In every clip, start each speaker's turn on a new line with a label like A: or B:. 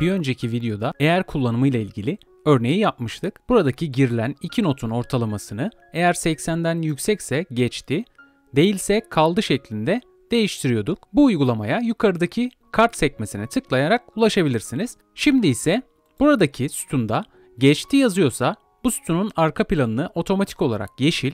A: bir önceki videoda eğer kullanımı ile ilgili örneği yapmıştık. Buradaki girilen iki notun ortalamasını eğer 80'den yüksekse geçti, değilse kaldı şeklinde değiştiriyorduk. Bu uygulamaya yukarıdaki kart sekmesine tıklayarak ulaşabilirsiniz. Şimdi ise buradaki sütunda geçti yazıyorsa bu sütunun arka planını otomatik olarak yeşil,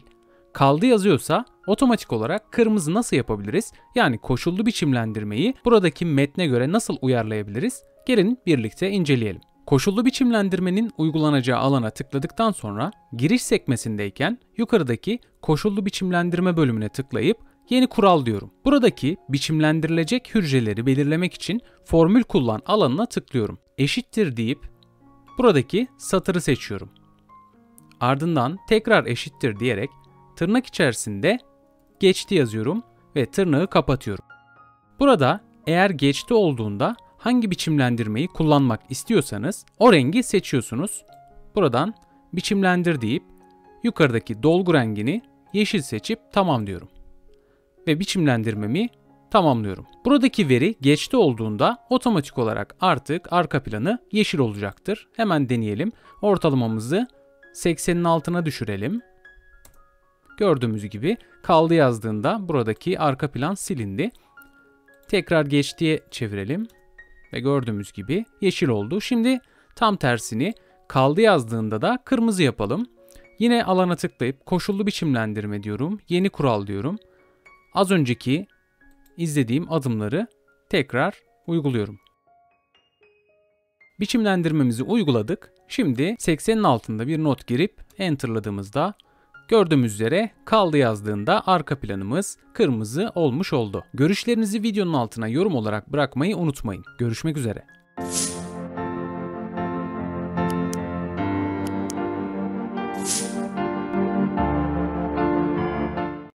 A: kaldı yazıyorsa otomatik olarak kırmızı nasıl yapabiliriz? Yani koşullu biçimlendirmeyi buradaki metne göre nasıl uyarlayabiliriz? Gelin birlikte inceleyelim. Koşullu biçimlendirmenin uygulanacağı alana tıkladıktan sonra giriş sekmesindeyken yukarıdaki koşullu biçimlendirme bölümüne tıklayıp yeni kural diyorum. Buradaki biçimlendirilecek hücreleri belirlemek için formül kullan alanına tıklıyorum. Eşittir deyip buradaki satırı seçiyorum. Ardından tekrar eşittir diyerek tırnak içerisinde geçti yazıyorum ve tırnağı kapatıyorum. Burada eğer geçti olduğunda hangi biçimlendirmeyi kullanmak istiyorsanız o rengi seçiyorsunuz. Buradan biçimlendir deyip yukarıdaki dolgu rengini yeşil seçip tamam diyorum. Ve biçimlendirmemi tamamlıyorum. Buradaki veri geçti olduğunda otomatik olarak artık arka planı yeşil olacaktır. Hemen deneyelim. Ortalamamızı 80'in altına düşürelim. Gördüğümüz gibi kaldı yazdığında buradaki arka plan silindi. Tekrar geçtiye çevirelim. Ve gördüğümüz gibi yeşil oldu. Şimdi tam tersini kaldı yazdığında da kırmızı yapalım. Yine alana tıklayıp koşullu biçimlendirme diyorum. Yeni kural diyorum. Az önceki izlediğim adımları tekrar uyguluyorum. Biçimlendirmemizi uyguladık. Şimdi 80'in altında bir not girip enterladığımızda gördüğümüz üzere kaldı yazdığında arka planımız kırmızı olmuş oldu. Görüşlerinizi videonun altına yorum olarak bırakmayı unutmayın. Görüşmek üzere.